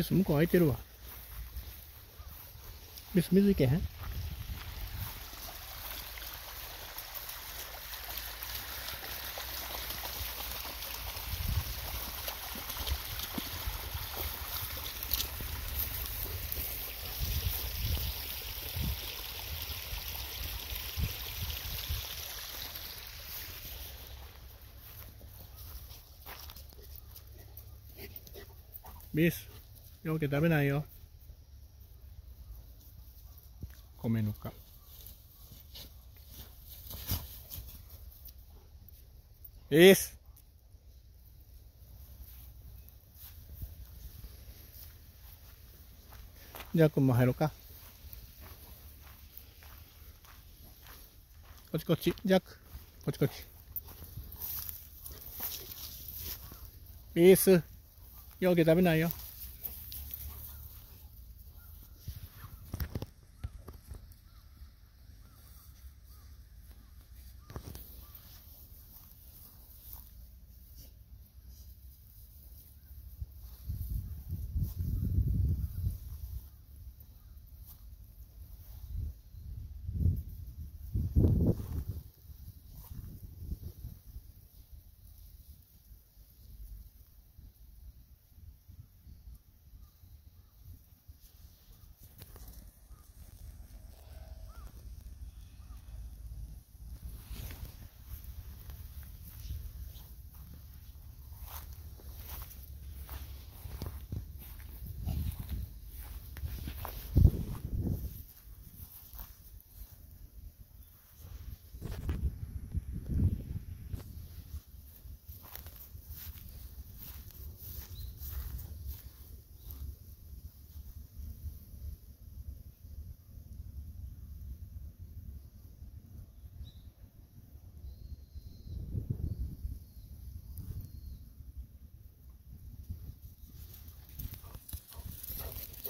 ビス向こう空いてるわ。ビス水いけへんビス、ようけ食べないよ。米ぬか。ビス。ジャックも入ろうか。こっちこっち、ジャック。こっちこっち。ビース。ようけ食べないよ。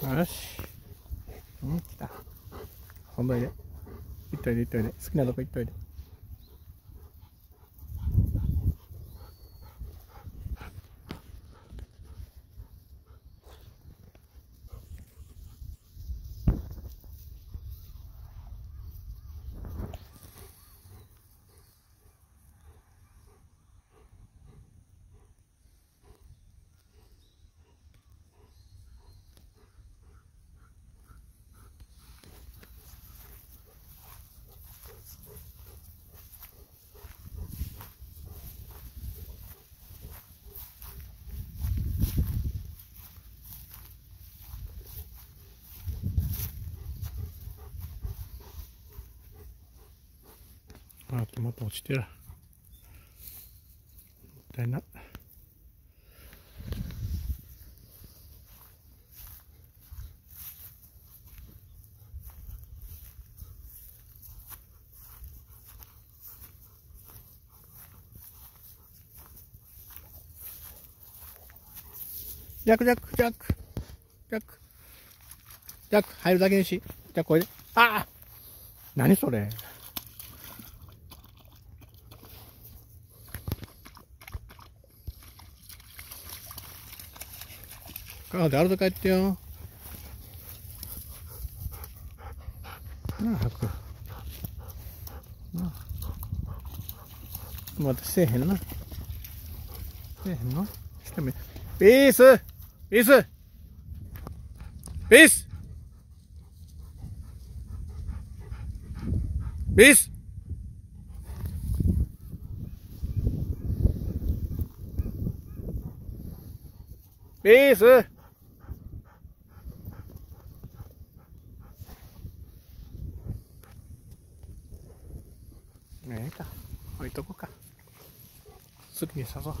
よし。うん、来た。ほんといで。行っといで行っといで。好きなとこ行っといで。あトマト落ちてる。もったいな。ジャックジャックジャックジャックジャック入るだけにし。じゃあこれで。ああ何それあ、で、あると帰ってよ。なあ、吐く。なあ。またせえへんな。せえへんの？してみ。ピースピースピースピースピースええか置いとこうかすぐにさそ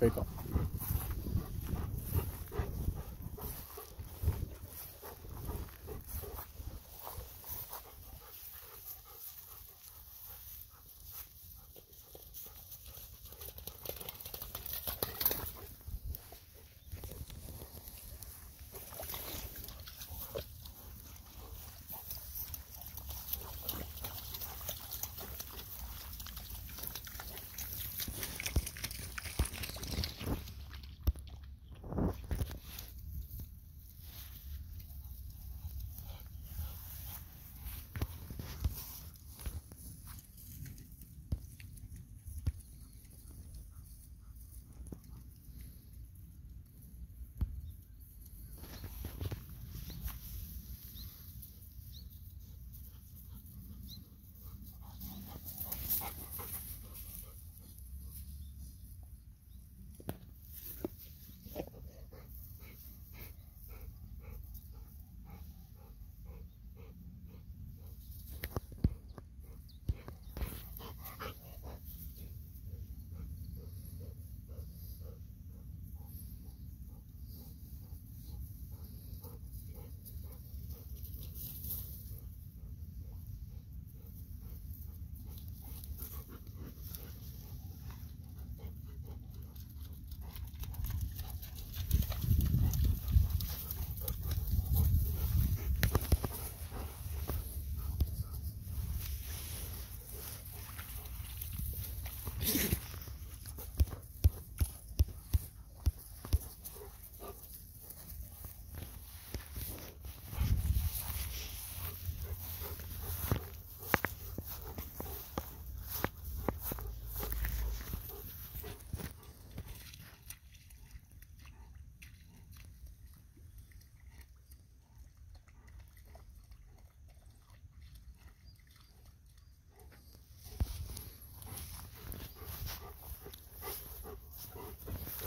うう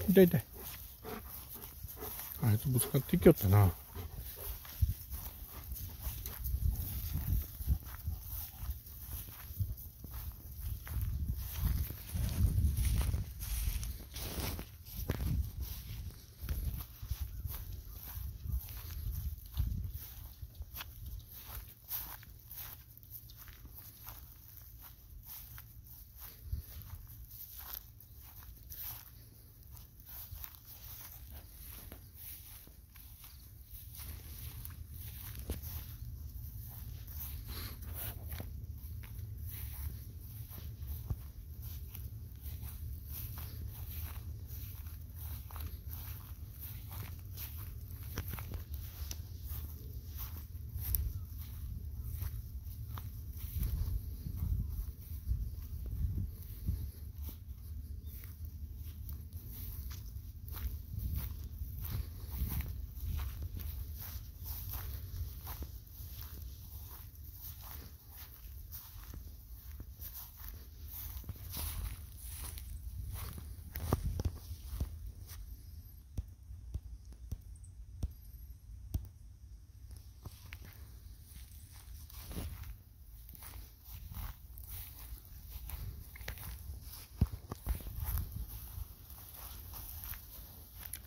痛い痛い。あいつぶつかっていきよったな。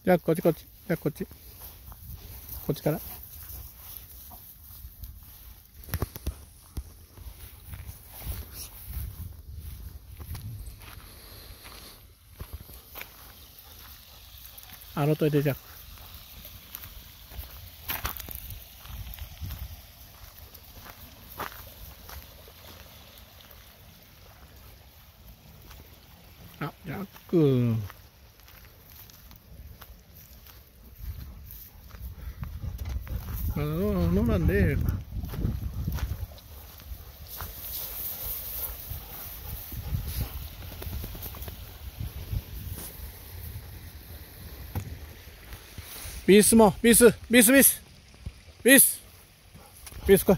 じゃあこっちこっち。じゃあこっち。こっちから。洗っといてじゃああジャック。なんで。ビースもビースビースビース。ビース。ビース来い。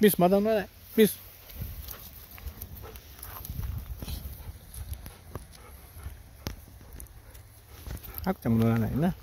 ビースまだ乗らない。ビース。あくちゃんも乗らないな。